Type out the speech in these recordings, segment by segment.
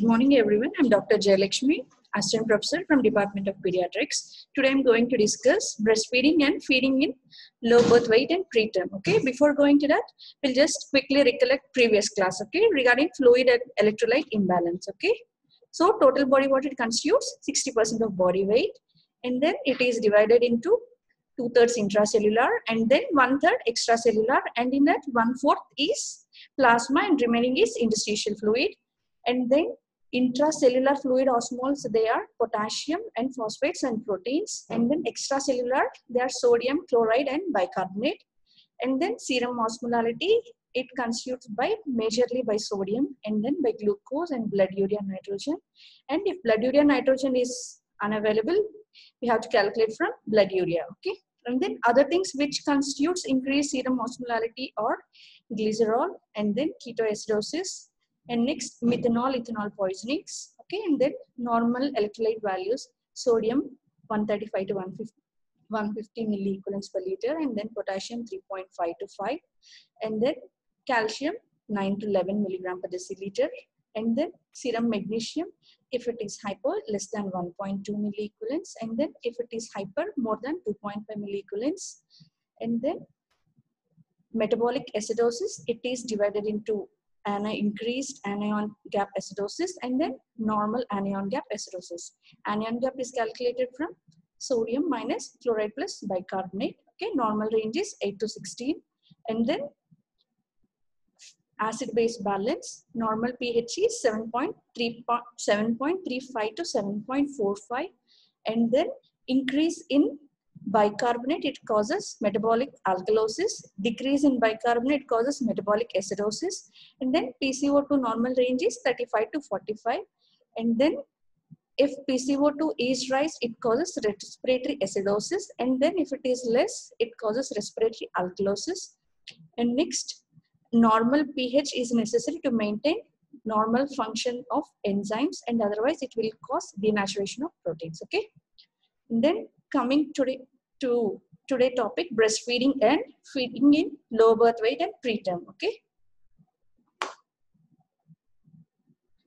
Good morning, everyone. I'm Dr. Jayalakshmi, Assistant Professor from Department of Pediatrics. Today, I'm going to discuss breastfeeding and feeding in low birth weight and preterm. Okay, before going to that, we'll just quickly recollect previous class. Okay, regarding fluid and electrolyte imbalance. Okay, so total body weight it constitutes 60% of body weight, and then it is divided into two thirds intracellular and then one third extracellular, and in that one fourth is plasma and remaining is interstitial fluid and then intracellular fluid osmoles they are potassium and phosphates and proteins. And then extracellular they are sodium chloride and bicarbonate. And then serum osmolality it constitutes by majorly by sodium and then by glucose and blood urea nitrogen. And if blood urea nitrogen is unavailable we have to calculate from blood urea okay? And then other things which constitutes increased serum osmolality are glycerol and then ketoacidosis and next methanol ethanol poisonings okay? And then normal electrolyte values sodium 135 to 150 150 milliequivalents per liter and then potassium 3.5 to 5 and then calcium 9 to 11 milligram per deciliter and then serum magnesium if it is hyper less than 1.2 milliequivalents and then if it is hyper more than 2.5 milliequivalents and then metabolic acidosis it is divided into an increased anion gap acidosis and then normal anion gap acidosis. Anion gap is calculated from sodium minus chloride plus bicarbonate okay normal range is 8 to 16 and then acid base balance normal ph is 7.3 7.35 to 7.45 and then increase in bicarbonate it causes metabolic alkalosis. Decrease in bicarbonate causes metabolic acidosis. And then pco2 normal range is 35 to 45 and then if pco2 is rise it causes respiratory acidosis. And then if it is less it causes respiratory alkalosis. And next normal pH is necessary to maintain normal function of enzymes. And otherwise it will cause denaturation of proteins okay? And then coming today to today topic breastfeeding and feeding in low birth weight and preterm okay?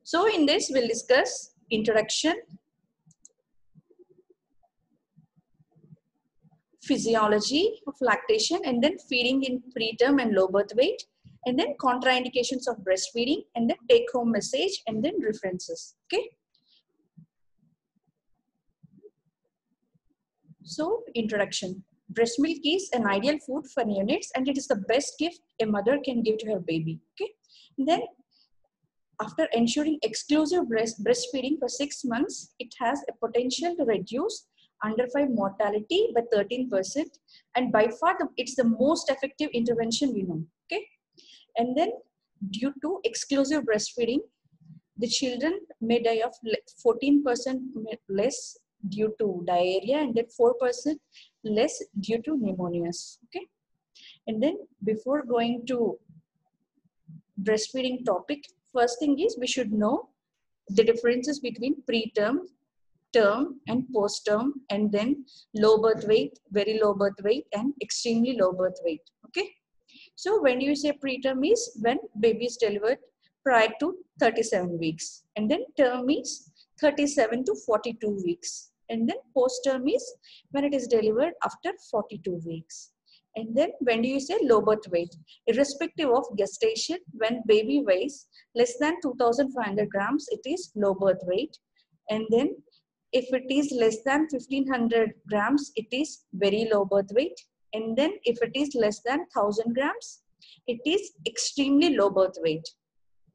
So in this we'll discuss introduction physiology of lactation and then feeding in preterm and low birth weight and then contraindications of breastfeeding and then take home message and then references okay so introduction. Breast milk is an ideal food for neonates and it is the best gift a mother can give to her baby okay? Then after ensuring exclusive breast breastfeeding for six months it has a potential to reduce under 5 mortality by 13% and by far the, it's the most effective intervention we know okay? And then due to exclusive breastfeeding the children may die of 14% less due to diarrhea and then 4% less due to pneumonias okay? And then before going to breastfeeding topic first thing is we should know the differences between preterm term and post term and then low birth weight very low birth weight and extremely low birth weight okay? So when you say preterm is when baby is delivered prior to 37 weeks and then term is 37 to 42 weeks and then post term is when it is delivered after 42 weeks. And then when do you say low birth weight? Irrespective of gestation when baby weighs less than 2500 grams it is low birth weight. And then if it is less than 1500 grams it is very low birth weight. And then if it is less than 1000 grams it is extremely low birth weight.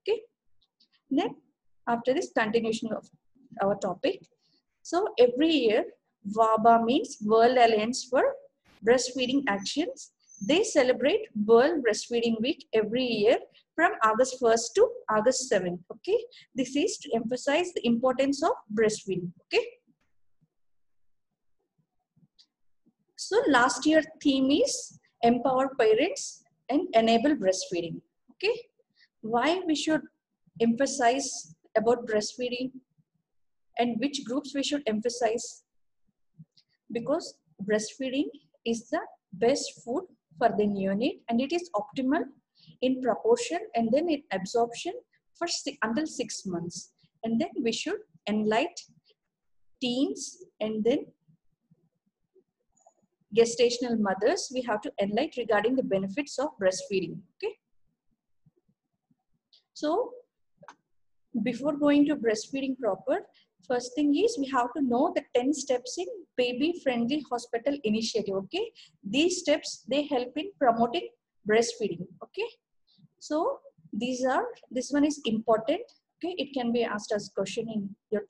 Okay? Then after this continuation of our topic so every year WABA means World Alliance for Breastfeeding Actions. They celebrate World Breastfeeding Week every year from August 1st to August 7th. Okay, this is to emphasize the importance of breastfeeding. Okay. So last year theme is empower parents and enable breastfeeding. Okay, why we should emphasize about breastfeeding and which groups we should emphasize because breastfeeding is the best food for the neonate and it is optimal in proportion and then in absorption for six, until six months and then we should enlighten teens and then gestational mothers, we have to enlighten regarding the benefits of breastfeeding. Okay. So before going to breastfeeding proper, first thing is we have to know the 10 steps in baby friendly hospital initiative. Okay. These steps, they help in promoting breastfeeding. Okay. So these are, this one is important. Okay. It can be asked as question in your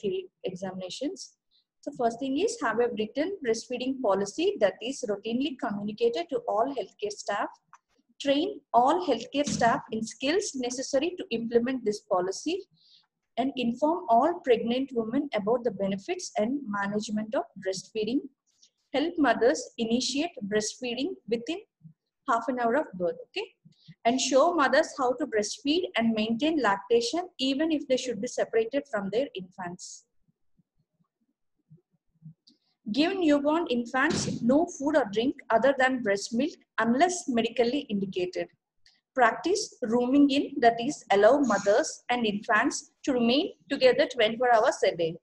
examinations. So first thing is have a written breastfeeding policy that is routinely communicated to all healthcare staff. Train all healthcare staff in skills necessary to implement this policy and inform all pregnant women about the benefits and management of breastfeeding. Help mothers initiate breastfeeding within half an hour of birth, okay? And show mothers how to breastfeed and maintain lactation even if they should be separated from their infants. Give newborn infants no food or drink other than breast milk unless medically indicated. Practice rooming in, that is, allow mothers and infants to remain together 24 hours a day.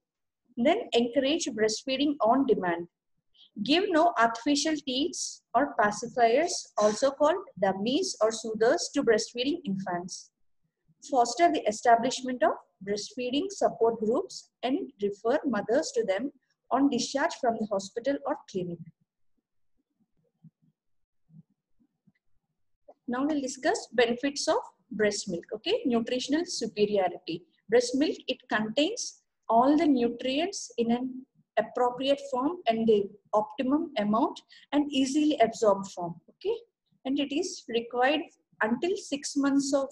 Then encourage breastfeeding on demand. Give no artificial teats or pacifiers, also called dummies or soothers, to breastfeeding infants. Foster the establishment of breastfeeding support groups and refer mothers to them on discharge from the hospital or clinic. Now we'll discuss benefits of breast milk. Okay, nutritional superiority. Breast milk, it contains all the nutrients in an appropriate form and the optimum amount and easily absorbed form. Okay, and it is required until six months of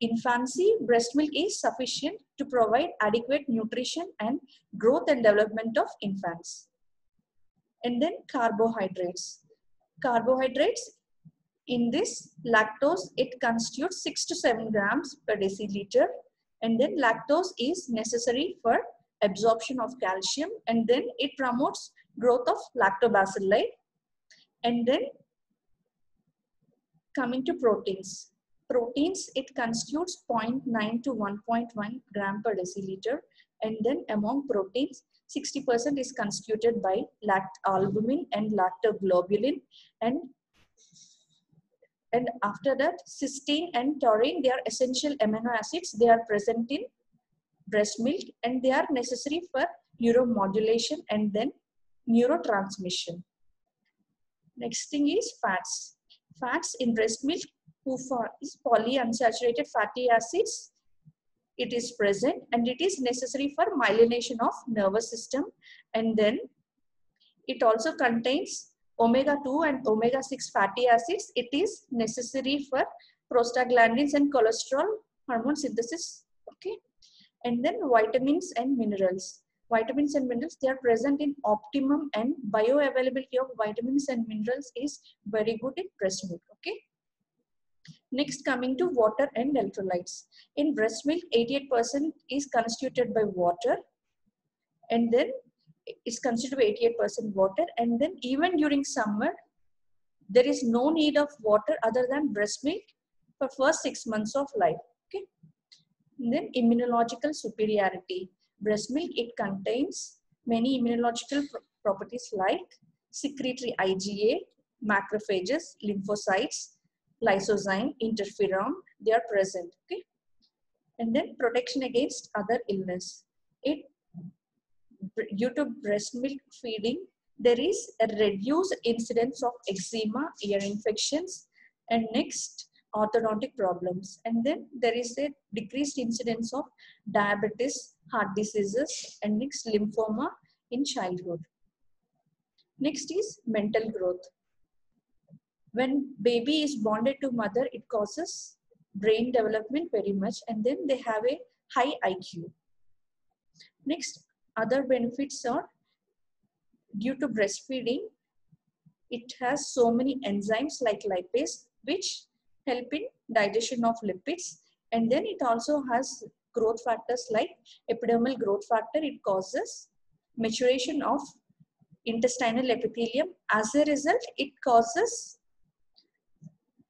infancy, breast milk is sufficient to provide adequate nutrition and growth and development of infants. And then carbohydrates. Carbohydrates, in this lactose, it constitutes 6 to 7 grams per deciliter. And then lactose is necessary for absorption of calcium. And then it promotes growth of lactobacilli. And then coming to proteins proteins, it constitutes 0.9 to 1.1 gram per deciliter. And then among proteins, 60% is constituted by lactalbumin and lactoglobulin. And, and after that, cysteine and taurine, they are essential amino acids. They are present in breast milk and they are necessary for neuromodulation and then neurotransmission. Next thing is fats. Fats in breast milk is polyunsaturated fatty acids. It is present and it is necessary for myelination of nervous system. And then it also contains omega-2 and omega-6 fatty acids. It is necessary for prostaglandins and cholesterol hormone synthesis. Okay. And then vitamins and minerals. Vitamins and minerals, they are present in optimum and bioavailability of vitamins and minerals is very good in breast milk. Okay. Next, coming to water and electrolytes. In breast milk, 88% is constituted by water and then it's considered 88% water. And then even during summer, there is no need of water other than breast milk for first six months of life. Okay. And then immunological superiority. Breast milk, it contains many immunological properties like secretory IgA, macrophages, lymphocytes, lysozyme, interferon, they are present. Okay. And then protection against other illness. It due to breast milk feeding, there is a reduced incidence of eczema, ear infections, and next orthodontic problems. And then there is a decreased incidence of diabetes, heart diseases, and next lymphoma in childhood. Next is mental growth when baby is bonded to mother it causes brain development very much and then they have a high iq next other benefits are due to breastfeeding it has so many enzymes like lipase which help in digestion of lipids. And then it also has growth factors like epidermal growth factor. It causes maturation of intestinal epithelium. As a result it causes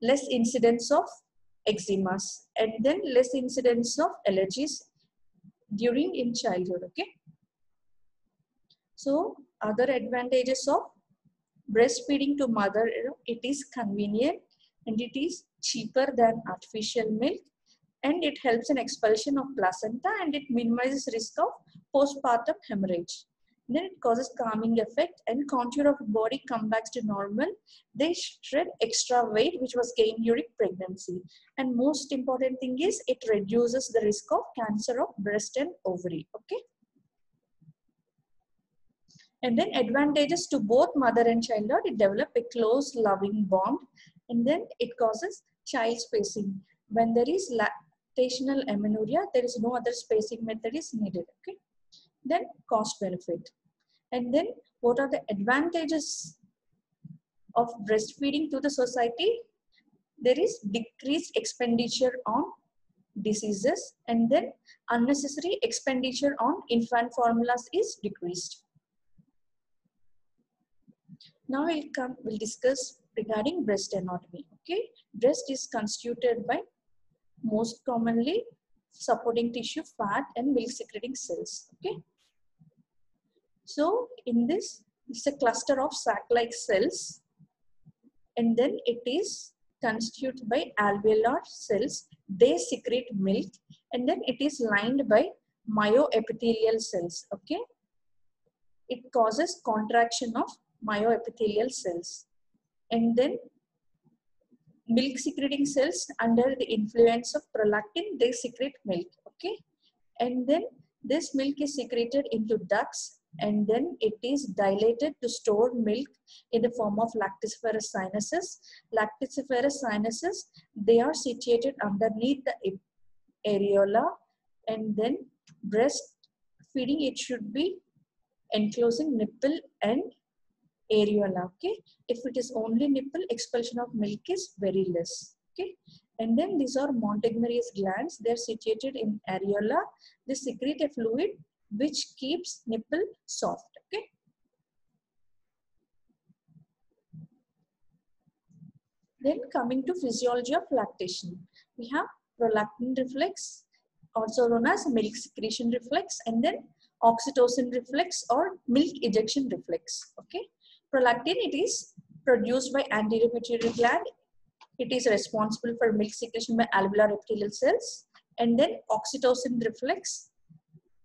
less incidence of eczemas and then less incidence of allergies during in childhood okay so other advantages of breastfeeding to mother it is convenient and it is cheaper than artificial milk and it helps in expulsion of placenta and it minimizes risk of postpartum hemorrhage. Then it causes calming effect and contour of body comes back to normal. They shed extra weight which was gained during pregnancy. And most important thing is it reduces the risk of cancer of breast and ovary okay and then advantages to both mother and child are it develop a close loving bond and then it causes child spacing when there is lactational amenorrhea there is no other spacing method is needed okay then cost benefit and then what are the advantages of breastfeeding to the society? There is decreased expenditure on diseases and then unnecessary expenditure on infant formulas is decreased. Now we'll come, we'll discuss regarding breast anatomy. Okay, breast is constituted by most commonly supporting tissue, fat and milk secreting cells. Okay, so in this, it's a cluster of sac-like cells and then it is constituted by alveolar cells. They secrete milk and then it is lined by myoepithelial cells. Okay. It causes contraction of myoepithelial cells. And then milk secreting cells under the influence of prolactin, they secrete milk. Okay. And then this milk is secreted into ducts and then it is dilated to store milk in the form of lactiferous sinuses. Lactiferous sinuses, they are situated underneath the areola and then breast feeding, it should be enclosing nipple and areola, okay? If it is only nipple, expulsion of milk is very less, okay? And then these are Montgomery's glands. They're situated in areola. They secrete a fluid which keeps nipple soft. Okay. Then coming to physiology of lactation, we have prolactin reflex, also known as milk secretion reflex, and then oxytocin reflex or milk ejection reflex. Okay, prolactin it is produced by anterior pituitary gland. It is responsible for milk secretion by alveolar epithelial cells, and then oxytocin reflex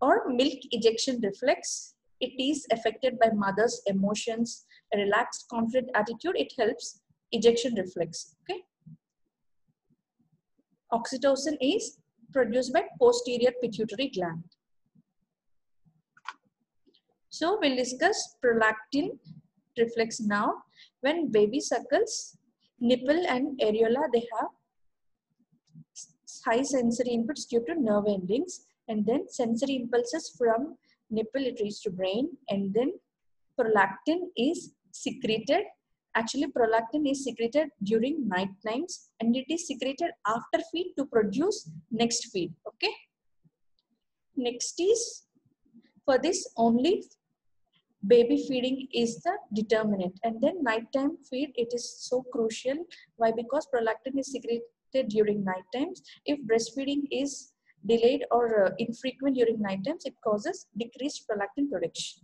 or milk ejection reflex. It is affected by mother's emotions, a relaxed, confident attitude. It helps ejection reflex. Okay. Oxytocin is produced by posterior pituitary gland. So we'll discuss prolactin reflex now. When baby suckles, nipple and areola, they have high sensory inputs due to nerve endings and then sensory impulses from nipple it reaches to brain and then prolactin is secreted actually prolactin is secreted during night times and it is secreted after feed to produce next feed okay next is for this only baby feeding is the determinant and then nighttime feed it is so crucial why because prolactin is secreted during night times if breastfeeding is delayed or uh, infrequent during night times, it causes decreased prolactin production.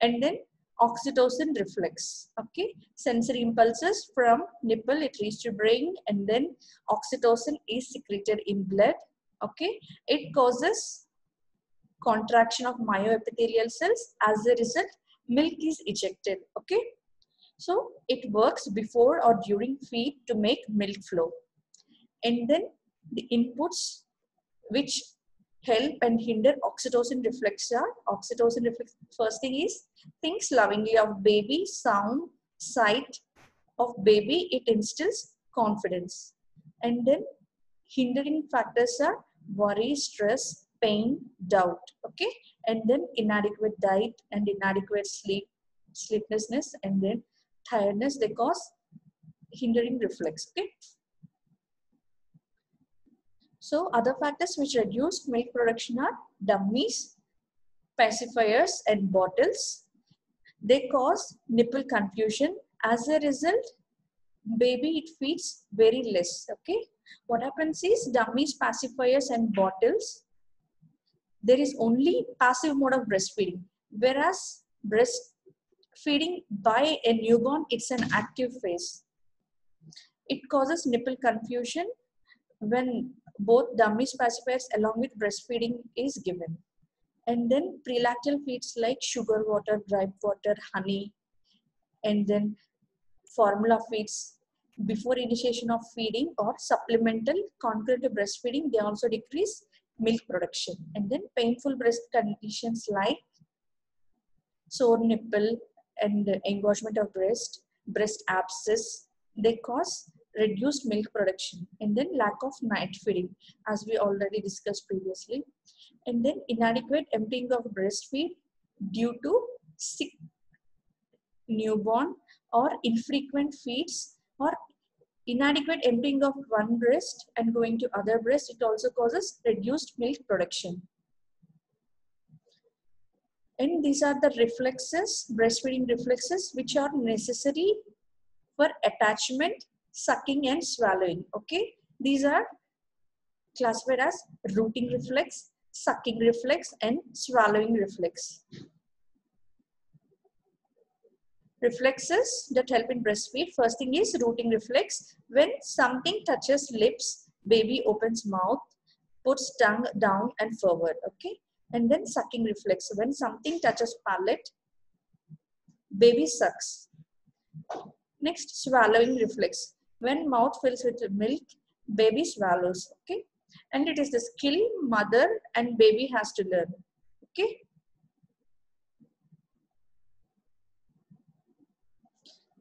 And then oxytocin reflex, okay? Sensory impulses from nipple, it reaches to brain and then oxytocin is secreted in blood, okay? It causes contraction of myoepithelial cells. As a result, milk is ejected, okay? So it works before or during feed to make milk flow. And then the inputs which help and hinder oxytocin reflex are oxytocin reflex first thing is thinks lovingly of baby sound sight of baby it instills confidence and then hindering factors are worry stress pain doubt okay and then inadequate diet and inadequate sleep sleeplessness and then tiredness they cause hindering reflex okay so other factors which reduce milk production are dummies, pacifiers and bottles. They cause nipple confusion. As a result, baby it feeds very less. Okay. What happens is dummies, pacifiers and bottles, there is only passive mode of breastfeeding. Whereas breastfeeding by a newborn, it's an active phase. It causes nipple confusion when both dummy pacifiers along with breastfeeding is given. And then prelactal feeds like sugar water, gripe water, honey, and then formula feeds before initiation of feeding or supplemental concurrent breastfeeding, they also decrease milk production. And then painful breast conditions like sore nipple and engorgement of breast, breast abscess, they cause reduced milk production and then lack of night feeding as we already discussed previously and then inadequate emptying of breastfeed due to sick newborn or infrequent feeds or inadequate emptying of one breast and going to other breast it also causes reduced milk production. And these are the reflexes breastfeeding reflexes which are necessary for attachment sucking and swallowing okay? These are classified as rooting reflex sucking reflex and swallowing reflex reflexes that help in breastfeed. First thing is rooting reflex. When something touches lips, baby opens mouth, puts tongue down and forward. Okay. And then sucking reflex. When something touches palate, baby sucks. Next, swallowing reflex. When mouth fills with milk, baby swallows. Okay. And it is the skill mother and baby has to learn. Okay.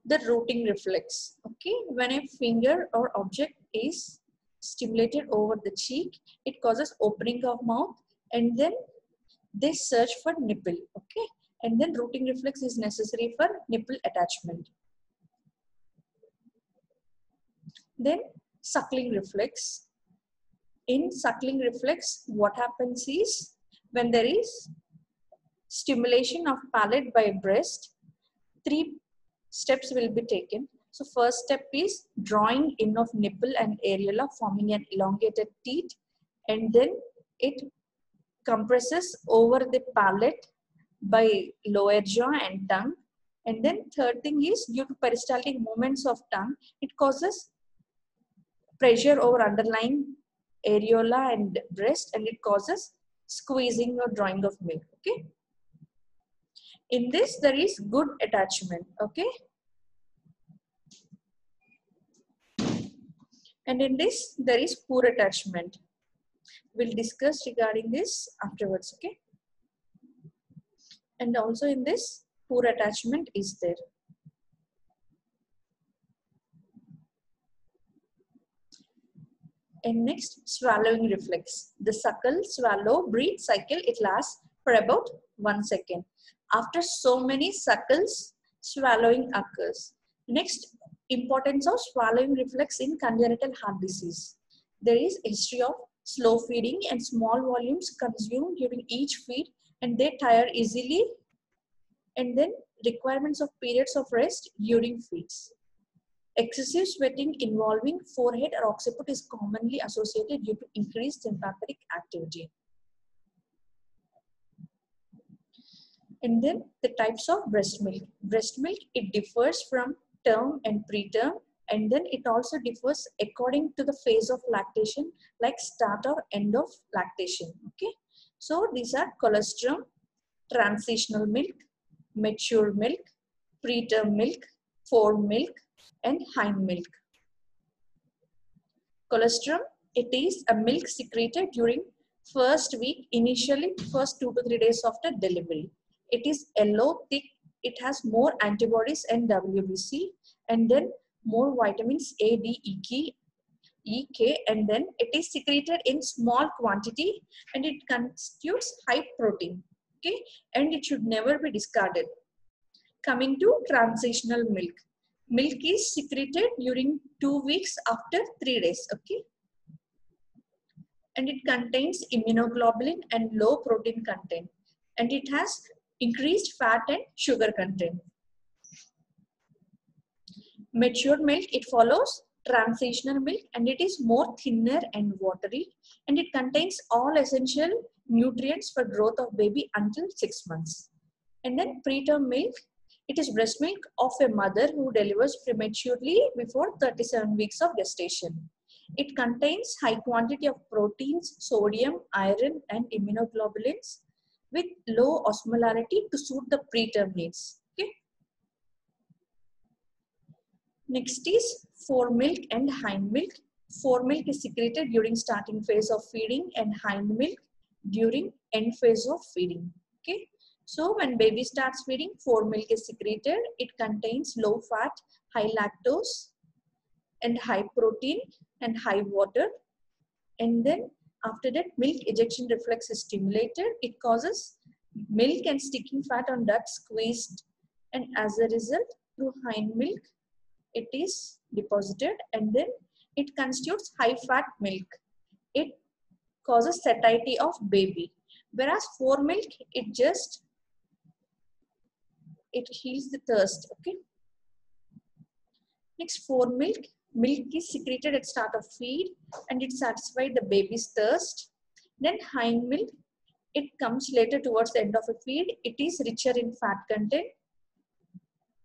The rooting reflex. Okay, when a finger or object is stimulated over the cheek, it causes opening of mouth and then they search for nipple. Okay, and then rooting reflex is necessary for nipple attachment. Then suckling reflex. In suckling reflex, what happens is when there is stimulation of palate by breast, steps will be taken. So first step is drawing in of nipple and areola forming an elongated teat and then it compresses over the palate by lower jaw and tongue. And then third thing is due to peristaltic movements of tongue, it causes pressure over underlying areola and breast and it causes squeezing or drawing of milk. Okay. In this, there is good attachment. Okay. And in this, there is poor attachment. We'll discuss regarding this afterwards. Okay. And also in this, poor attachment is there. And next, swallowing reflex. The suckle, swallow, breathe cycle, it lasts for about one second. After so many suckles, swallowing occurs. Next, importance of swallowing reflex in congenital heart disease. There is history of slow feeding and small volumes consumed during each feed and they tire easily and then requirements of periods of rest during feeds. Excessive sweating involving forehead or occiput is commonly associated due to increased sympathetic activity. And then the types of breast milk. Breast milk, it differs from term and preterm and then it also differs according to the phase of lactation like start or end of lactation. Okay. So these are colostrum, transitional milk, mature milk, preterm milk, fore milk and hind milk. Colostrum, it is a milk secreted during first week, initially first two to three days after delivery. It is yellow, thick. It has more antibodies and WBC and then more vitamins A, D, E, K, E, K, and then it is secreted in small quantity and it constitutes high protein. Okay, and it should never be discarded. Coming to transitional milk. Milk is secreted during two weeks after three days. Okay, and it contains immunoglobulin and low protein content, and it has increased fat and sugar content. Mature milk, it follows transitional milk and it is more thinner and watery and it contains all essential nutrients for growth of baby until 6 months. And then preterm milk, it is breast milk of a mother who delivers prematurely before 37 weeks of gestation. It contains high quantity of proteins, sodium, iron and immunoglobulins with low osmolarity to suit the preterm needs. Okay. Next is fore milk and hind milk. Fore milk is secreted during starting phase of feeding and hind milk during end phase of feeding. Okay. So when baby starts feeding, fore milk is secreted. It contains low fat, high lactose and high protein and high water. And then after that, milk ejection reflex is stimulated. It causes milk and sticking fat on duct squeezed. And as a result, through hind milk, it is deposited and then it constitutes high fat milk. It causes satiety of baby. Whereas fore milk, it just, it heals the thirst, okay? Next, fore milk, milk is secreted at start of feed and it satisfies the baby's thirst. Then hind milk, it comes later towards the end of a feed. It is richer in fat content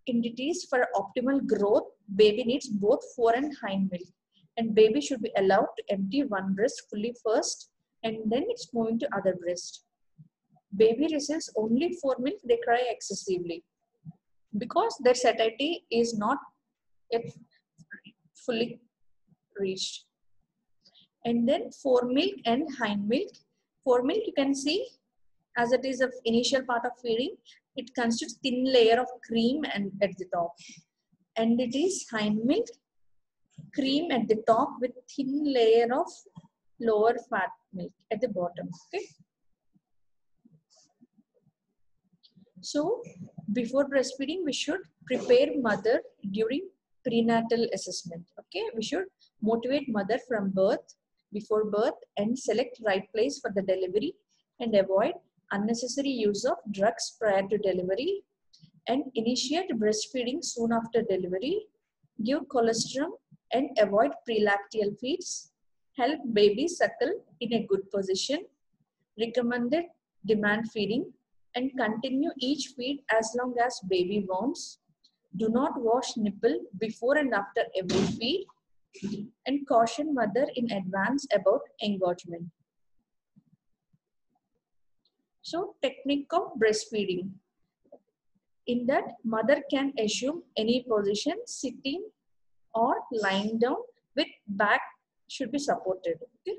and it is for optimal growth. Baby needs both fore and hind milk and baby should be allowed to empty one breast fully first and then it's moving to other breast. Baby receives only fore milk, they cry excessively because their satiety is not yet fully reached. And then fore milk and hind milk. Fore milk you can see as it is of initial part of feeding, it constitutes thin layer of cream and at the top. And it is hind milk, cream at the top with thin layer of lower fat milk at the bottom. Okay. So before breastfeeding, we should prepare mother during prenatal assessment. Okay, we should motivate mother from birth, before birth and select right place for the delivery and avoid unnecessary use of drugs prior to delivery and initiate breastfeeding soon after delivery, give colostrum and avoid prelacteal feeds, help baby suckle in a good position, recommended demand feeding and continue each feed as long as baby wants, do not wash nipple before and after every feed and caution mother in advance about engorgement. So technique of breastfeeding. In that mother can assume any position sitting or lying down with back should be supported. Okay?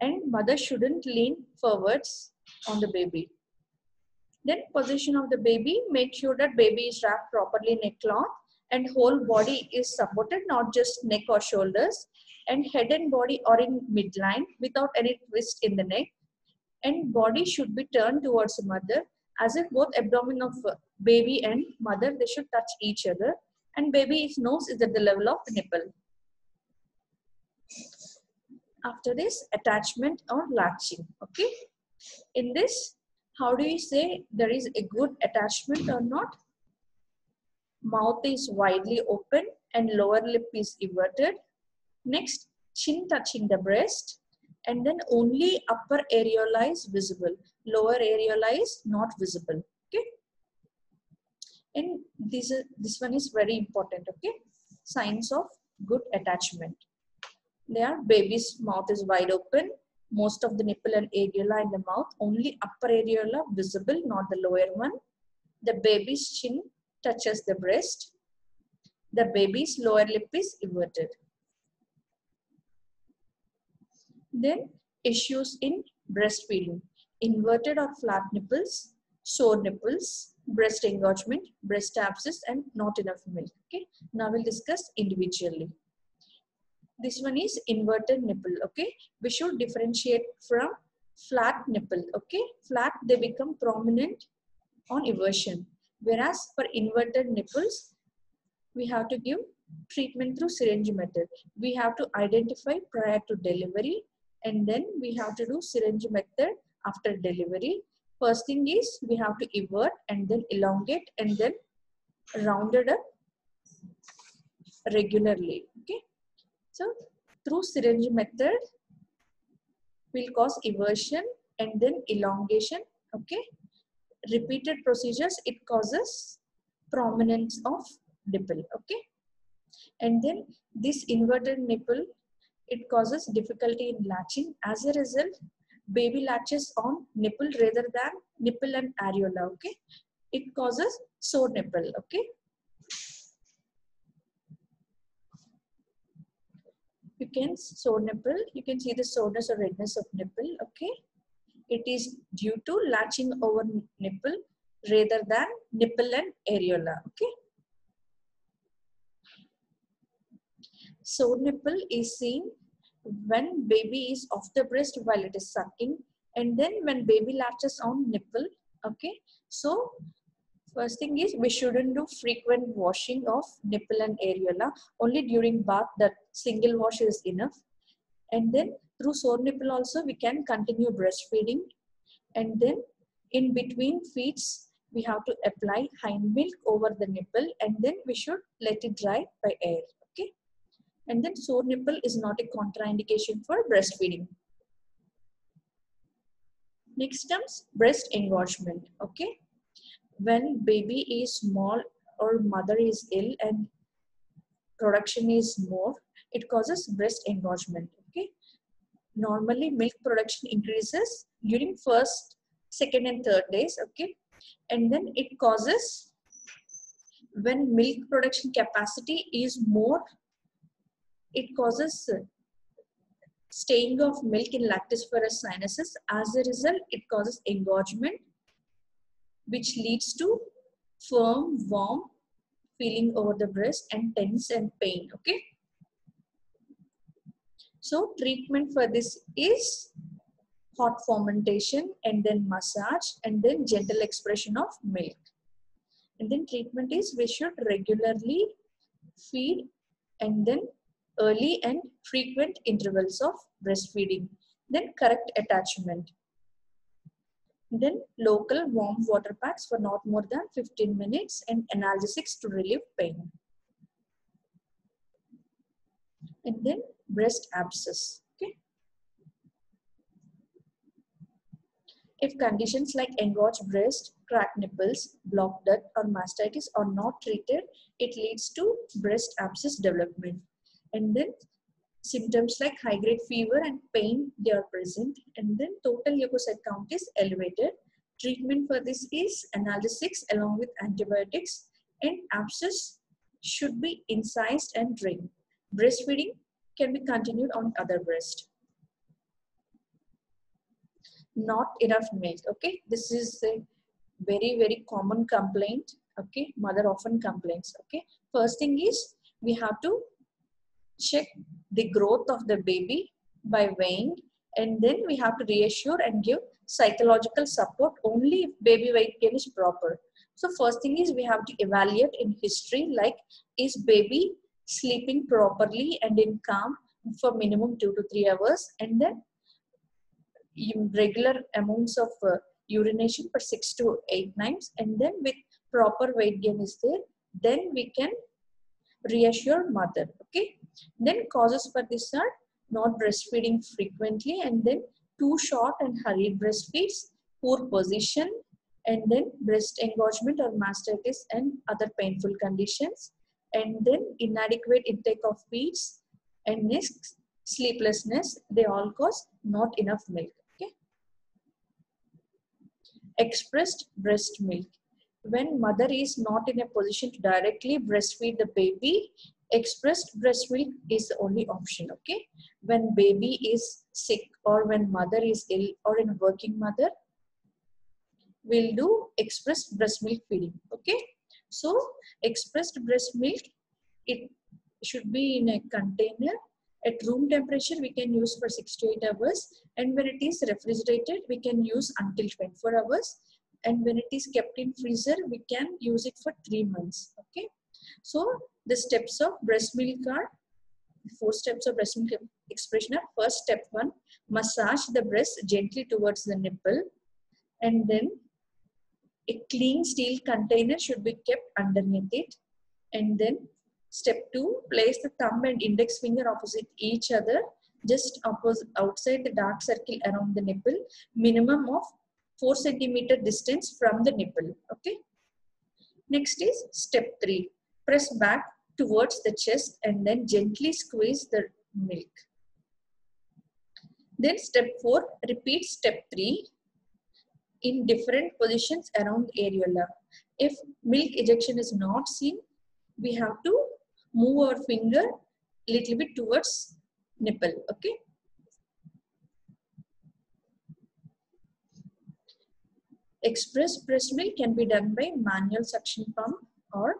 And mother shouldn't lean forwards on the baby. Then position of the baby, make sure that baby is wrapped properly in a cloth and whole body is supported, not just neck or shoulders and head and body are in midline without any twist in the neck and body should be turned towards the mother as if both abdomen of baby and mother, they should touch each other and baby's nose is at the level of the nipple. After this, attachment or latching, okay? In this, how do you say there is a good attachment or not? Mouth is widely open and lower lip is everted. Next, chin touching the breast and then only upper areola is visible. Lower areola is not visible. Okay. And this, is, this one is very important. Okay. Signs of good attachment. There, baby's mouth is wide open most of the nipple and areola in the mouth, only upper areola visible, not the lower one. The baby's chin touches the breast. The baby's lower lip is inverted. Then issues in breastfeeding. Inverted or flat nipples, sore nipples, breast engorgement, breast abscess and not enough milk. Okay. Now we'll discuss individually this one is inverted nipple okay? We should differentiate from flat nipple okay? Flat they become prominent on eversion whereas for inverted nipples we have to give treatment through syringe method. We have to identify prior to delivery and then we have to do syringe method after delivery. First thing is we have to invert and then elongate and then rounded up regularly So through syringe method, will cause eversion and then elongation. Okay. Repeated procedures, it causes prominence of nipple. Okay. And then this inverted nipple, it causes difficulty in latching. As a result, baby latches on nipple rather than nipple and areola. Okay. It causes sore nipple. Okay. You can sore nipple. You can see the soreness or redness of nipple okay? It is due to latching over nipple rather than nipple and areola okay? Sore nipple is seen when baby is off the breast while it is sucking and then when baby latches on nipple okay? So First thing is we shouldn't do frequent washing of nipple and areola. Only during bath that single wash is enough. And then through sore nipple also we can continue breastfeeding. And then in between feeds we have to apply hind milk over the nipple and then we should let it dry by air. Okay. And then sore nipple is not a contraindication for breastfeeding. Next comes breast engorgement. Okay when baby is small or mother is ill and production is more, it causes breast engorgement. Okay. Normally milk production increases during first, second and third days. Okay. And then it causes when milk production capacity is more, it causes staying of milk in lactiferous sinuses. As a result, it causes engorgement which leads to firm, warm feeling over the breast and tense and pain. Okay. So treatment for this is hot fomentation and then massage and then gentle expression of milk. And then treatment is we should regularly feed and then early and frequent intervals of breastfeeding. Then correct attachment. Then local warm water packs for not more than 15 minutes and analgesics to relieve pain. And then breast abscess. Okay. If conditions like engorged breast, cracked nipples, blocked duct or mastitis are not treated, it leads to breast abscess development. And then symptoms like high grade fever and pain they are present. And then total leukocyte count is elevated. Treatment for this is analgesics along with antibiotics and abscess should be incised and drained. Breastfeeding can be continued on other breast. Not enough milk okay? This is a very very common complaint okay? Mother often complains okay? First thing is we have to check the growth of the baby by weighing and then we have to reassure and give psychological support only if baby weight gain is proper. So first thing is we have to evaluate in history like is baby sleeping properly and in calm for minimum 2 to 3 hours and then regular amounts of uh, urination for 6 to 8 nights and then with proper weight gain is there then we can reassure mother okay then causes for this are not breastfeeding frequently and then too short and hurried breastfeeds, poor position, and then breast engorgement or mastitis and other painful conditions, and then inadequate intake of feeds, and next sleeplessness, they all cause not enough milk. Okay. Expressed breast milk. When mother is not in a position to directly breastfeed the baby, expressed breast milk is the only option okay? When baby is sick or when mother is ill or in working mother we'll do expressed breast milk feeding okay? So expressed breast milk it should be in a container at room temperature we can use for 6 to 8 hours and when it is refrigerated we can use until 24 hours and when it is kept in freezer we can use it for 3 months okay? So the steps of breast milk are four steps of breast milk expression are first step one, massage the breast gently towards the nipple and then a clean steel container should be kept underneath it and then Step two, place the thumb and index finger opposite each other, just opposite outside the dark circle around the nipple, minimum of 4 centimeter distance from the nipple. Okay. Next is step three, press back towards the chest and then gently squeeze the milk. Then step four, repeat step three in different positions around areola. If milk ejection is not seen, we have to move our finger a little bit towards nipple, okay? Express breast milk can be done by manual suction pump or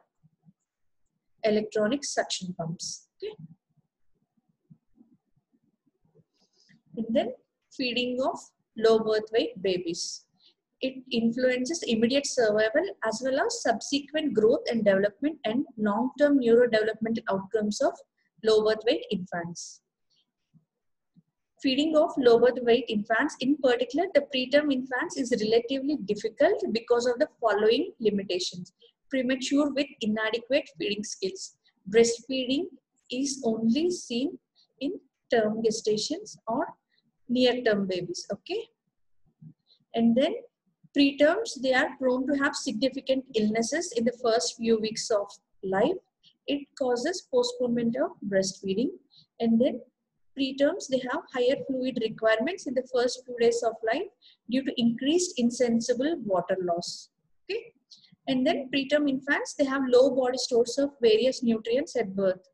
electronic suction pumps, okay? And then feeding of low birth weight babies it influences immediate survival as well as subsequent growth and development and long-term neurodevelopmental outcomes of low birth weight infants. Feeding of low birth weight infants, in particular the preterm infants is relatively difficult because of the following limitations. Premature with inadequate feeding skills. Breastfeeding is only seen in term gestations or near term babies, okay? And then Preterms, they are prone to have significant illnesses in the first few weeks of life. It causes postponement of breastfeeding. And then preterms, they have higher fluid requirements in the first few days of life due to increased insensible water loss. Okay. And then preterm infants, they have low body stores of various nutrients at birth.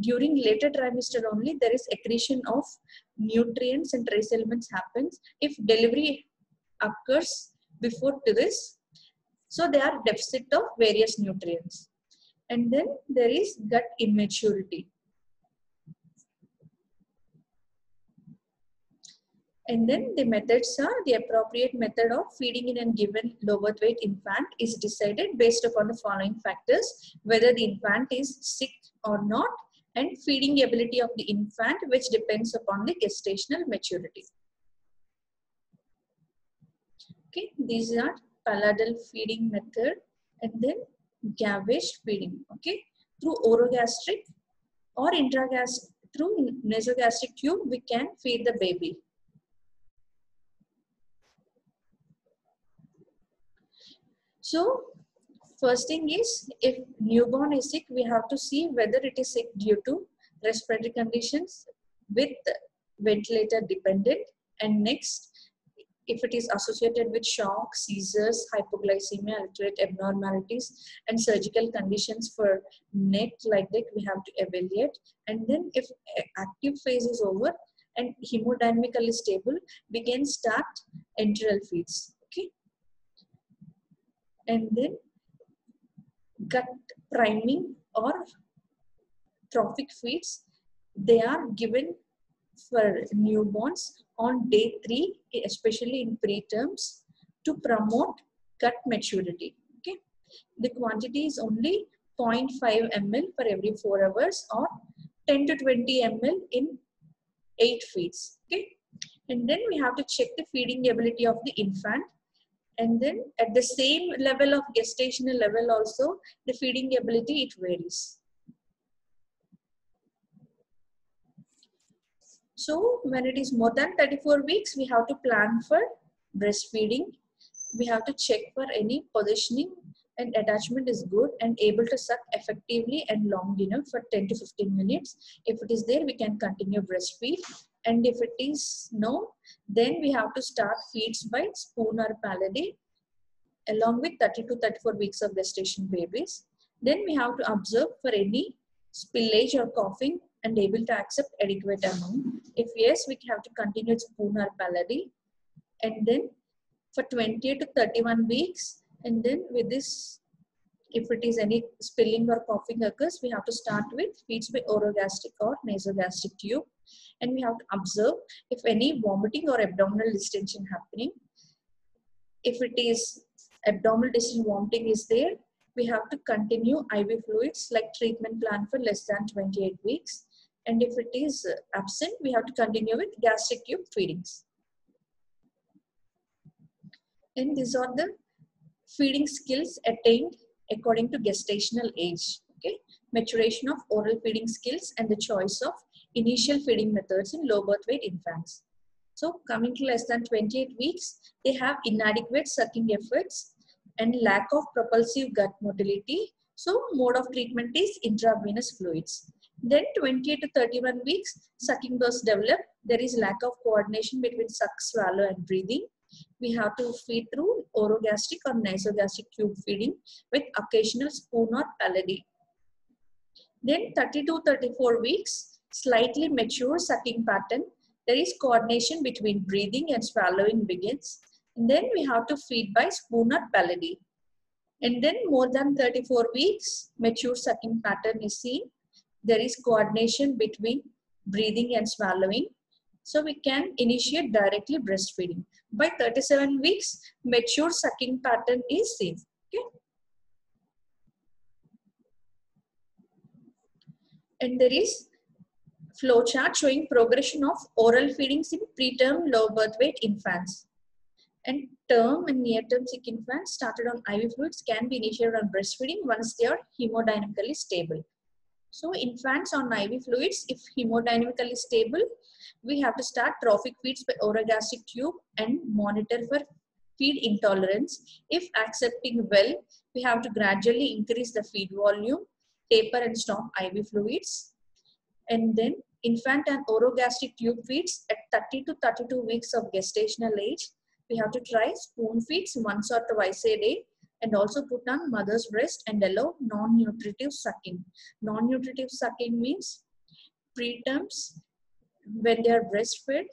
During later trimester only, there is accretion of nutrients and trace elements happens. If delivery occurs before this. So they are deficit of various nutrients. And then there is gut immaturity. And then the methods are the appropriate method of feeding in a given low birth weight infant is decided based upon the following factors, whether the infant is sick or not, and feeding ability of the infant, which depends upon the gestational maturity. Okay, these are paladai feeding method and then gavage feeding. Okay, through orogastric or intragastric through nasogastric tube we can feed the baby. So first thing is if newborn is sick we have to see whether it is sick due to respiratory conditions with ventilator dependent and next if it is associated with shock, seizures, hypoglycemia, altered abnormalities, and surgical conditions for neck like that, we have to evaluate. And then if active phase is over and hemodynamically stable, we can start enteral feeds. Okay. And then gut priming or trophic feeds, they are given for newborns on day three, especially in preterms, to promote gut maturity. Okay, the quantity is only 0.5 ml for every four hours or 10 to 20 ml in eight feeds. Okay, and then we have to check the feeding ability of the infant. And then at the same level of gestational level also, the feeding ability, it varies. So when it is more than 34 weeks, we have to plan for breastfeeding. We have to check for any positioning and attachment is good and able to suck effectively and long enough for 10 to 15 minutes. If it is there, we can continue breastfeed. And if it is no, then we have to start feeds by spoon or paladai along with 30 to 34 weeks of gestation babies. Then we have to observe for any spillage or coughing and able to accept adequate amount. If yes, we have to continue spoon or paladai. And then for 20 to 31 weeks, and then with this, if it is any spilling or coughing occurs, we have to start with feeds by orogastric or nasogastric tube. And we have to observe if any vomiting or abdominal distension happening. If it is abdominal distension vomiting is there, we have to continue IV fluids like treatment plan for less than 28 weeks. And if it is absent, we have to continue with gastric tube feedings. And these are the feeding skills attained according to gestational age. Okay. maturation of oral feeding skills, and the choice of initial feeding methods in low birth weight infants. So coming to less than 28 weeks, they have inadequate sucking efforts and lack of propulsive gut motility. So mode of treatment is intravenous fluids. Then 28 to 31 weeks, sucking bursts develop. There is lack of coordination between suck, swallow and breathing. We have to feed through orogastric or nasogastric tube feeding with occasional spoon or paladai. Then 32 34 weeks, slightly mature sucking pattern. There is coordination between breathing and swallowing begins. And then we have to feed by spoon or paladai. And then more than 34 weeks, mature sucking pattern is seen. There is coordination between breathing and swallowing. So we can initiate directly breastfeeding. By 37 weeks, mature sucking pattern is seen. Okay. And there is flow chart showing progression of oral feedings in preterm low birth weight infants. And term and near-term sick infants started on IV fluids can be initiated on breastfeeding once they are hemodynamically stable. So infants on IV fluids, if hemodynamically stable, we have to start trophic feeds by orogastric tube and monitor for feed intolerance. If accepting well, we have to gradually increase the feed volume, taper and stop IV fluids. And then infant and orogastric tube feeds at 30 to 32 weeks of gestational age. We have to try spoon feeds once or twice a day and also put on mother's breast and allow non-nutritive sucking. Non-nutritive sucking means preterms when they are breastfed,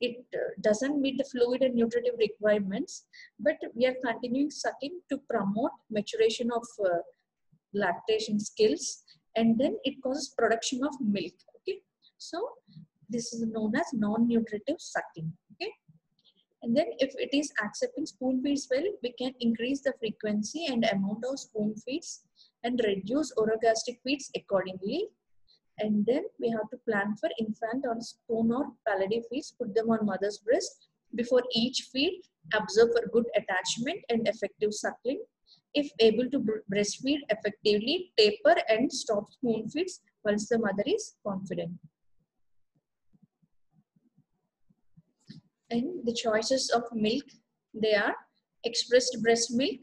it uh, doesn't meet the fluid and nutritive requirements, but we are continuing sucking to promote maturation of uh, lactation skills and then it causes production of milk. Okay, so this is known as non-nutritive sucking. And then if it is accepting spoon feeds well, we can increase the frequency and amount of spoon feeds and reduce orogastric feeds accordingly. And then we have to plan for infant on spoon or paladai feeds put them on mother's breast before each feed observe for good attachment and effective suckling. If able to breastfeed effectively taper and stop spoon feeds once the mother is confident and the choices of milk they are expressed breast milk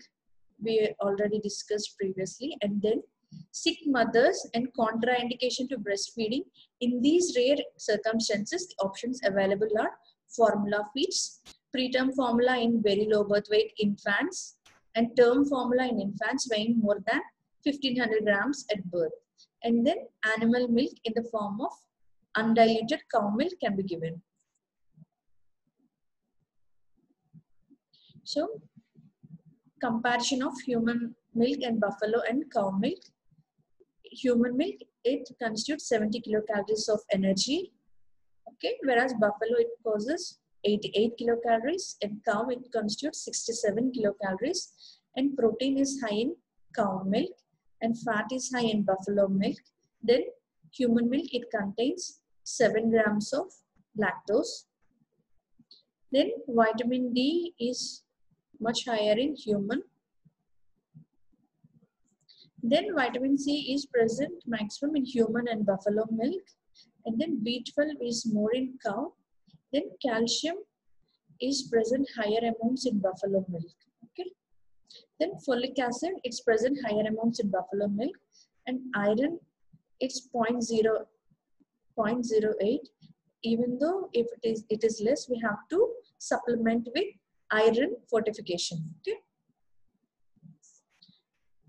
we already discussed previously and then sick mothers and contraindication to breastfeeding. In these rare circumstances, the options available are formula feeds, preterm formula in very low birth weight infants, and term formula in infants weighing more than 1500 grams at birth. And then animal milk in the form of undiluted cow milk can be given. So, comparison of human milk and buffalo and cow milk human milk, it constitutes 70 kilocalories of energy. Okay, whereas buffalo, it causes 88 kilocalories and cow, it constitutes 67 kilocalories and protein is high in cow milk and fat is high in buffalo milk. Then human milk, it contains 7 grams of lactose. Then vitamin D is much higher in human then vitamin C is present maximum in human and buffalo milk. And then B12 is more in cow. Then calcium is present higher amounts in buffalo milk. Okay. Then folic acid, it's present higher amounts in buffalo milk. And iron, it's 0, 0, 0.08. Even though if it is it is less, we have to supplement with iron fortification. Okay?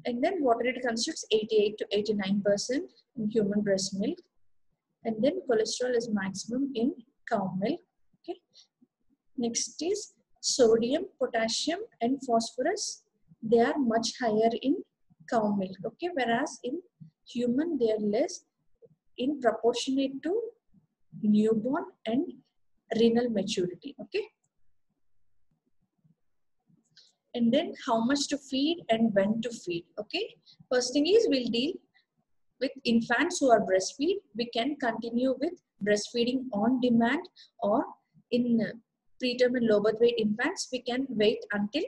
And then water it constitutes 88 to 89 percent in human breast milk. And then cholesterol is maximum in cow milk okay? Next is sodium potassium and phosphorus. They are much higher in cow milk okay? Whereas in human they are less in proportionate to newborn and renal maturity okay and then how much to feed and when to feed okay first thing is we'll deal with infants who are breastfeed we can continue with breastfeeding on demand or in preterm and low birth weight infants we can wait until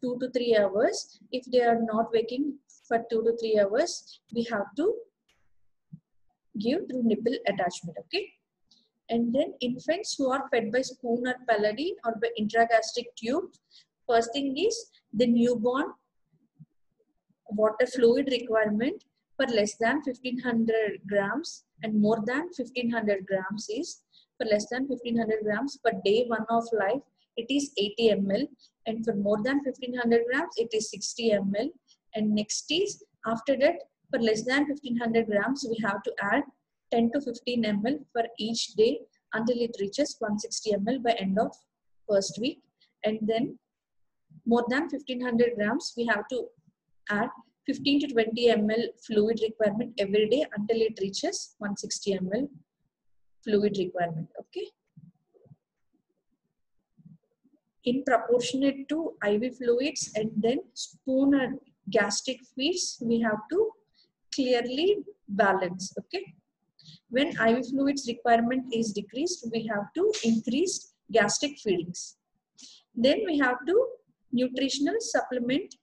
two to three hours. If they are not waking for two to three hours, we have to give through nipple attachment, okay? And then infants who are fed by spoon or paladai or by intragastric tube, first thing is the newborn water fluid requirement for less than 1500 grams and more than 1500 grams is for less than 1500 grams per day one of life it is 80 ml and for more than 1500 grams it is 60 ml and next is after that for less than 1500 grams we have to add 10 to 15 ml for each day until it reaches 160 ml by end of first week. And then more than 1500 grams we have to add 15 to 20 ml fluid requirement every day until it reaches 160 ml fluid requirement okay in proportionate to IV fluids and then spoon and gastric feeds, we have to clearly balance, okay? When IV fluids requirement is decreased, we have to increase gastric feedings. Then we have to nutritional supplement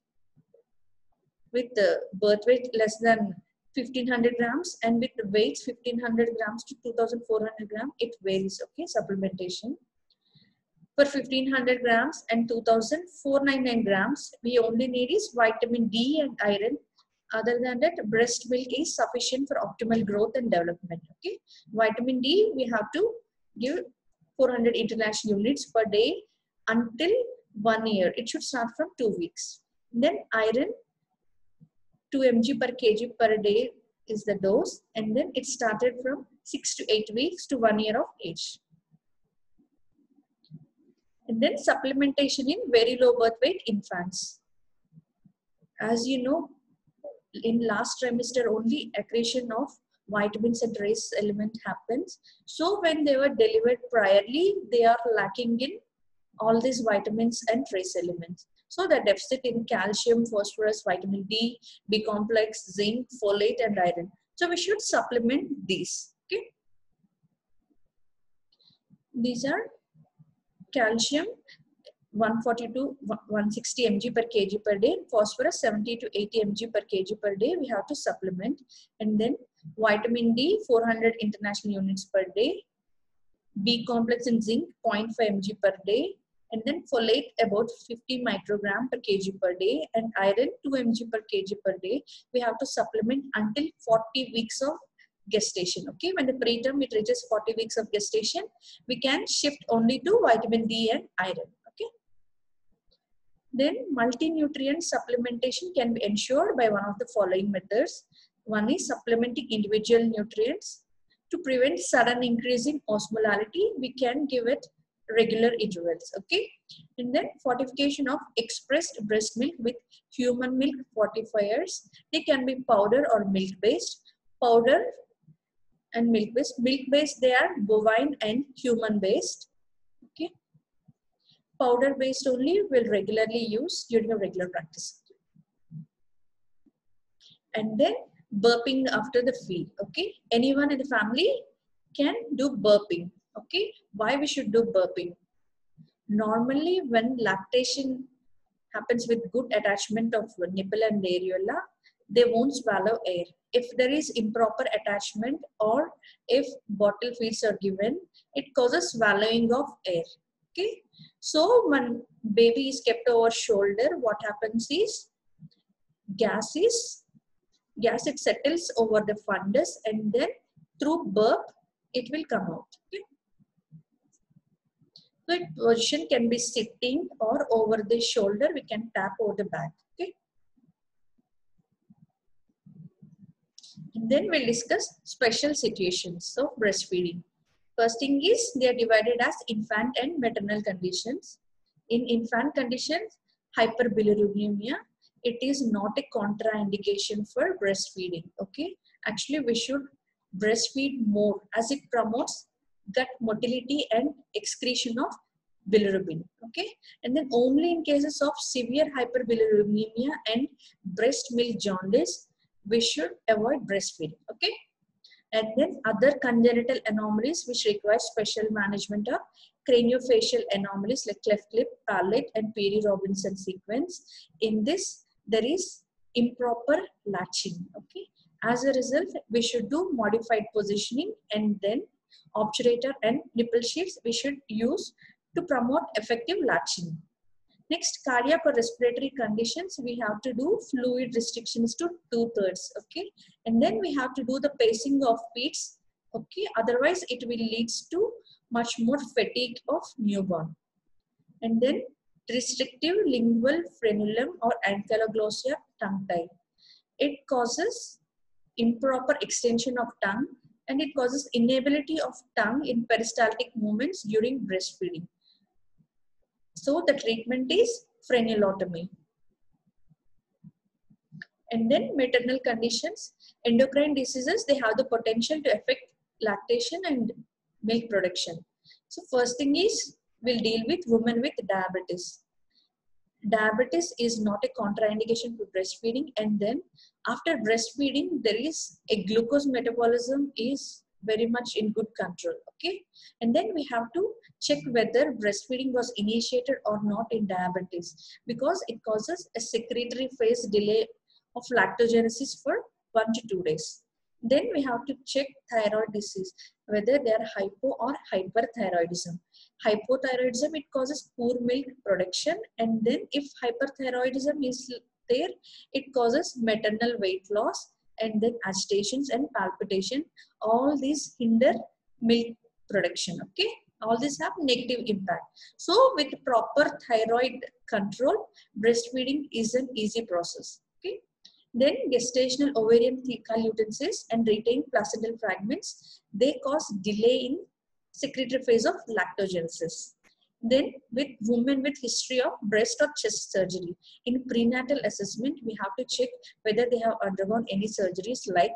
with the birth weight less than 1500 grams and with the weights 1500 grams to 2400 gram, it varies, okay, supplementation for 1500 grams and 2499 grams, we only need is vitamin D and iron. Other than that, breast milk is sufficient for optimal growth and development. Okay, vitamin D we have to give 400 international units per day until one year. It should start from two weeks. Then iron 2 mg per kg per day is the dose and then it started from 6 to 8 weeks to 1 year of age. And then supplementation in very low birth weight infants. As you know, in last trimester only accretion of vitamins and trace element happens. So when they were delivered priorly, they are lacking in all these vitamins and trace elements. So the deficit in calcium, phosphorus, vitamin D, B complex, zinc, folate and iron. So we should supplement these. Okay. These are calcium 142 160 mg per kg per day phosphorus 70 to 80 mg per kg per day we have to supplement and then vitamin d 400 international units per day b complex and zinc 0.5 mg per day and then folate about 50 microgram per kg per day and iron 2 mg per kg per day we have to supplement until 40 weeks of gestation. Okay, when the preterm it reaches 40 weeks of gestation, we can shift only to vitamin D and iron. Okay. Then multi-nutrient supplementation can be ensured by one of the following methods. One is supplementing individual nutrients. To prevent sudden increase in osmolality, we can give it regular intervals. Okay. And then fortification of expressed breast milk with human milk fortifiers. They can be powder or milk based. Powder and milk based. Milk based, they are bovine and human based. Okay. Powder based only will regularly use during a regular practice. And then burping after the feed. Okay. Anyone in the family can do burping. Okay. Why we should do burping? Normally when lactation happens with good attachment of nipple and areola, they won't swallow air if there is improper attachment or if bottle feeds are given, it causes swallowing of air. Okay. So when baby is kept over shoulder, what happens is gas is gas it settles over the fundus and then through burp it will come out. Okay. So position can be sitting or over the shoulder. We can tap over the back. Okay. And Then we'll discuss special situations of breastfeeding. First thing is they are divided as infant and maternal conditions. In infant conditions, hyperbilirubinemia, it is not a contraindication for breastfeeding. Okay, actually we should breastfeed more as it promotes gut motility and excretion of bilirubin okay and then only in cases of severe hyperbilirubinemia and breast milk jaundice we should avoid breastfeeding. Okay. And then other congenital anomalies which require special management are craniofacial anomalies like cleft lip, palate, and Pierre-Robinson sequence. In this, there is improper latching. Okay. As a result, we should do modified positioning and then obturator and nipple sheaths we should use to promote effective latching. Next, cardiac or respiratory conditions, we have to do fluid restrictions to two thirds, okay? And then we have to do the pacing of beats, okay? Otherwise, it will lead to much more fatigue of newborn. And then restrictive lingual frenulum or ankyloglossia tongue tie. It causes improper extension of tongue and it causes inability of tongue in peristaltic movements during breastfeeding. So the treatment is frenulotomy. And then maternal conditions, endocrine diseases, they have the potential to affect lactation and milk production. So first thing is, we'll deal with women with diabetes. Diabetes is not a contraindication for breastfeeding. And then after breastfeeding, there is a glucose metabolism is very much in good control okay? And then we have to check whether breastfeeding was initiated or not in diabetes because it causes a secretory phase delay of lactogenesis for one to two days. Then we have to check thyroid disease whether they are hypo or hyperthyroidism hypothyroidism it causes poor milk production. And then if hyperthyroidism is there it causes maternal weight loss and then agitations and palpitation. All these hinder milk production okay? All these have negative impact. So with proper thyroid control breastfeeding is an easy process okay? Then gestational ovarian thecal luteins and retained placental fragments they cause delay in secretory phase of lactogenesis then with women with history of breast or chest surgery, in prenatal assessment, we have to check whether they have undergone any surgeries like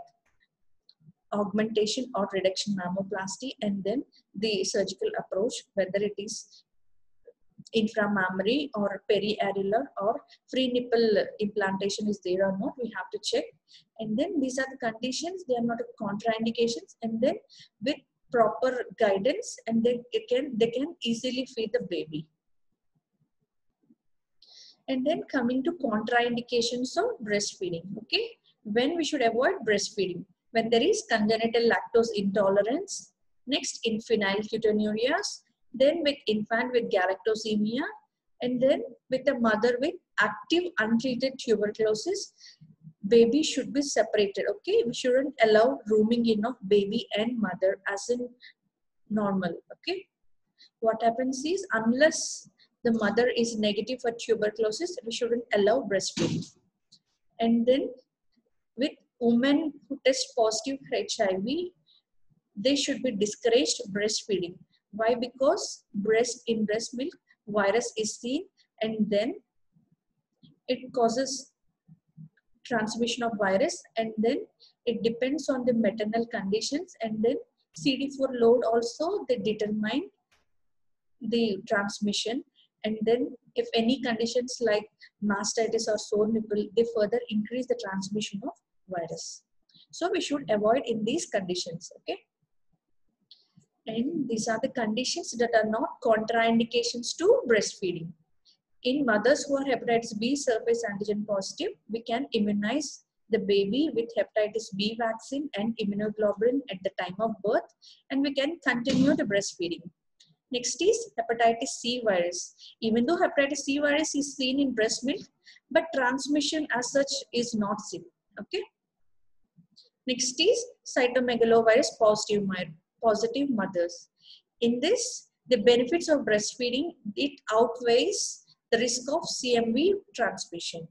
augmentation or reduction mammoplasty and then the surgical approach, whether it is inframammary or periareolar or free nipple implantation is there or not, we have to check. And then these are the conditions, they are not contraindications. And then with proper guidance and they, can they can easily feed the baby. And then coming to contraindications of breastfeeding okay? When we should avoid breastfeeding? When there is congenital lactose intolerance next in phenylketonurias then with infant with galactosemia and then with a mother with active untreated tuberculosis baby should be separated okay? We shouldn't allow rooming in of baby and mother as in normal okay? What happens is unless the mother is negative for tuberculosis we shouldn't allow breastfeeding. And then with women who test positive for hiv they should be discouraged breastfeeding. Why? Because breast in breast milk virus is seen and then it causes transmission of virus and then it depends on the maternal conditions and then CD4 load also they determine the transmission. And then if any conditions like mastitis or sore nipple they further increase the transmission of virus. So we should avoid in these conditions okay? And these are the conditions that are not contraindications to breastfeeding in mothers who are hepatitis B surface antigen positive, we can immunize the baby with hepatitis B vaccine and immunoglobulin at the time of birth and we can continue the breastfeeding. Next is hepatitis C virus. Even though hepatitis C virus is seen in breast milk, but transmission as such is not seen. Okay. Next is cytomegalovirus positive, positive mothers. In this, the benefits of breastfeeding, it outweighs the risk of CMV transmission.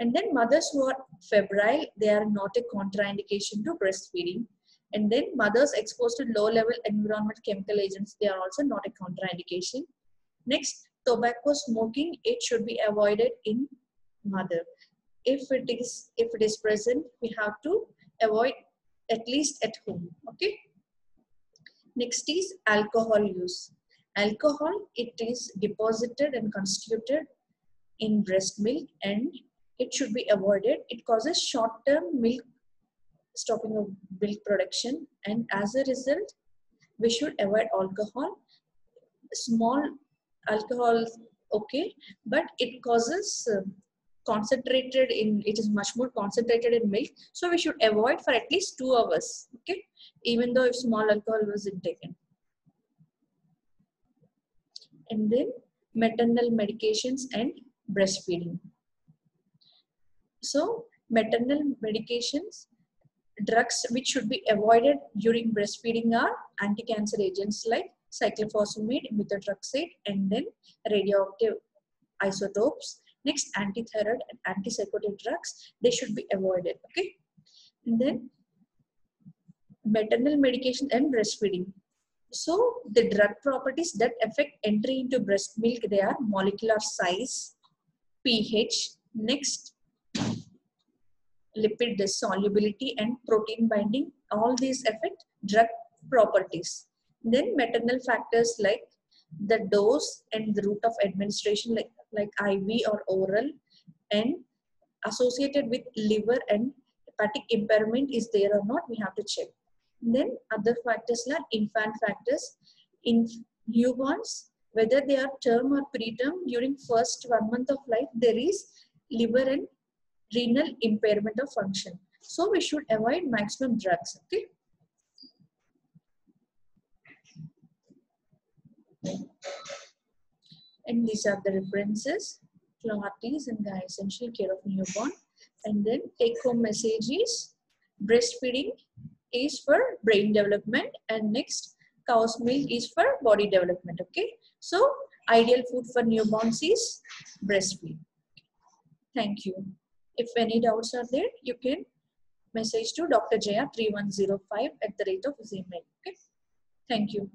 And then mothers who are febrile, they are not a contraindication to breastfeeding. And then mothers exposed to low level environmental chemical agents, they are also not a contraindication. Next, tobacco smoking, it should be avoided in mother. If it is, if it is present, we have to avoid at least at home, okay? Next is alcohol use. Alcohol, it is deposited and constituted in breast milk and it should be avoided. It causes short-term milk stopping of milk production and as a result, we should avoid alcohol. small alcohol okay but it causes uh, concentrated in it is much more concentrated in milk so we should avoid for at least two hours okay even though if small alcohol was taken and then maternal medications and breastfeeding so maternal medications drugs which should be avoided during breastfeeding are anti-cancer agents like cyclophosphamide, methotrexate, and then radioactive isotopes. Next, antithyroid and antipsychotic drugs, they should be avoided, okay? And then maternal medication and breastfeeding. So the drug properties that affect entry into breast milk, they are molecular size, pH, next lipid solubility and protein binding. All these affect drug properties. Then maternal factors like the dose and the route of administration like, like IV or oral and associated with liver and hepatic impairment is there or not, we have to check. Then other factors like infant factors, in newborns, whether they are term or preterm, during first one month of life, there is liver and renal impairment of function. So we should avoid maximum drugs, okay? And these are the references, Cloherty's and the essential care of newborn. And then take home messages, breastfeeding is for brain development and next cow's milk is for body development okay? So ideal food for newborns is breastfeed. Thank you. If any doubts are there you can message to dr jaya 3105 at the rate of his email okay? Thank you